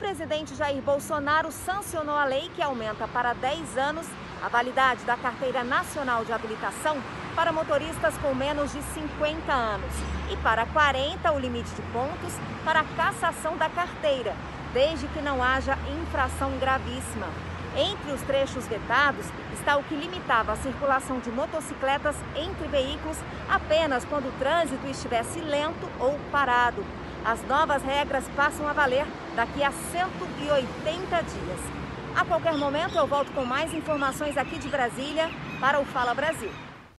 presidente Jair Bolsonaro sancionou a lei que aumenta para 10 anos a validade da Carteira Nacional de Habilitação para motoristas com menos de 50 anos e para 40 o limite de pontos para cassação da carteira, desde que não haja infração gravíssima. Entre os trechos vetados está o que limitava a circulação de motocicletas entre veículos apenas quando o trânsito estivesse lento ou parado. As novas regras passam a valer daqui a 180 dias. A qualquer momento eu volto com mais informações aqui de Brasília para o Fala Brasil.